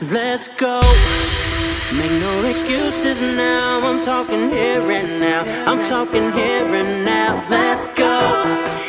Let's go. Make no excuses now. I'm talking here and now. I'm talking here and now. Let's go.